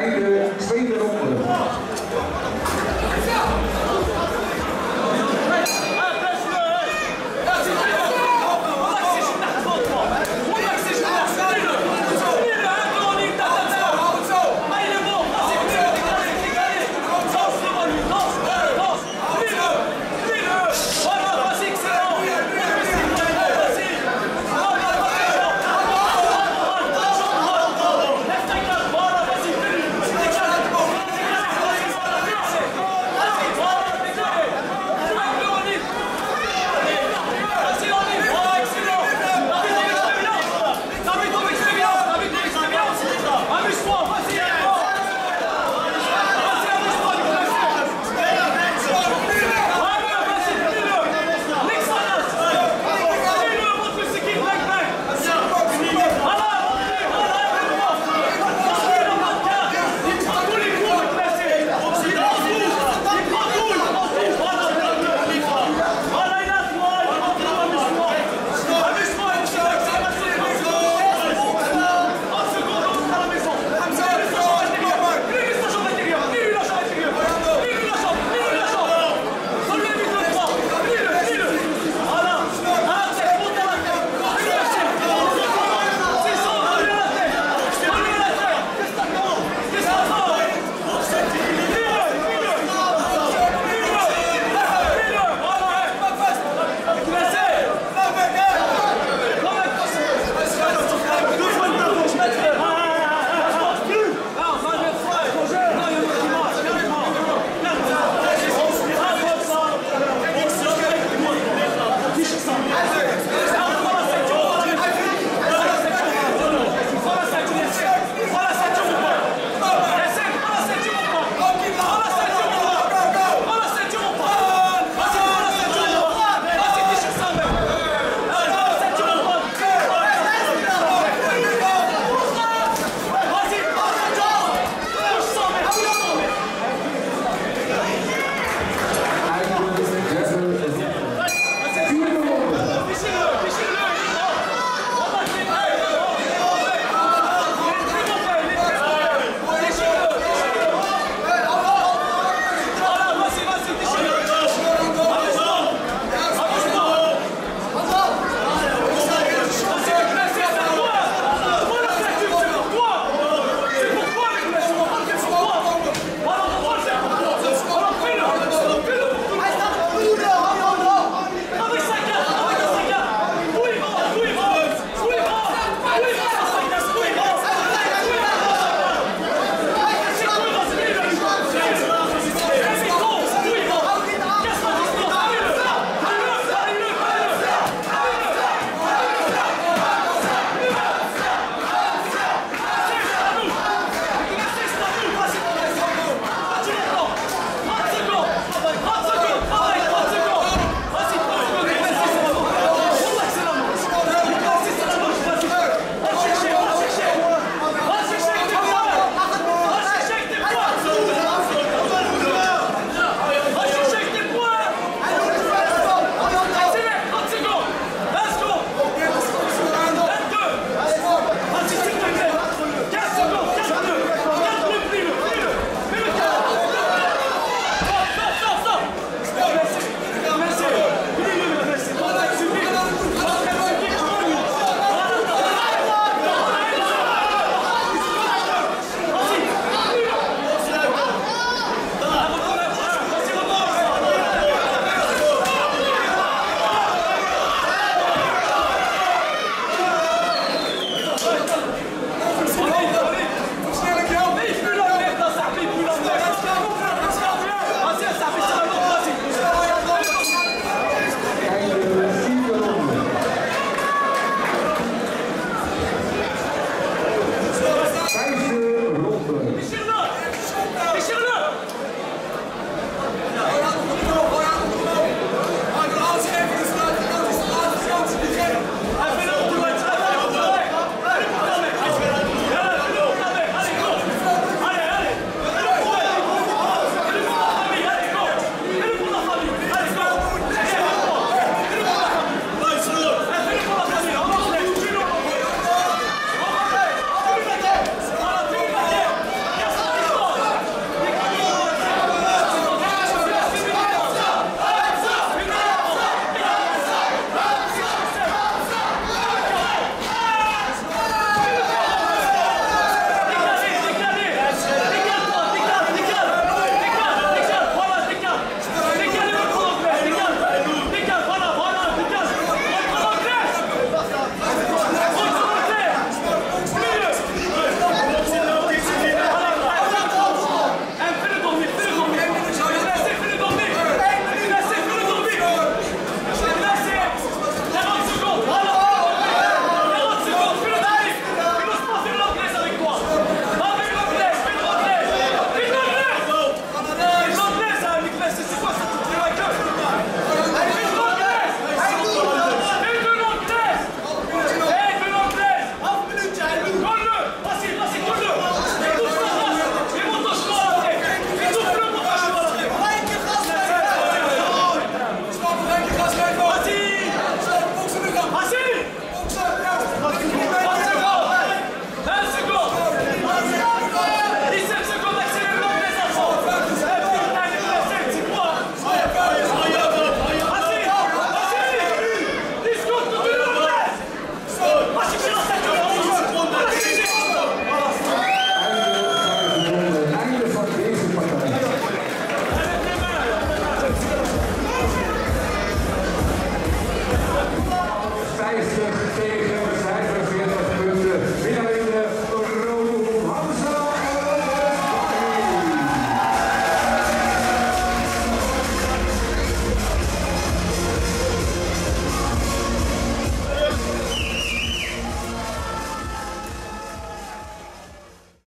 bij de tweede ronde.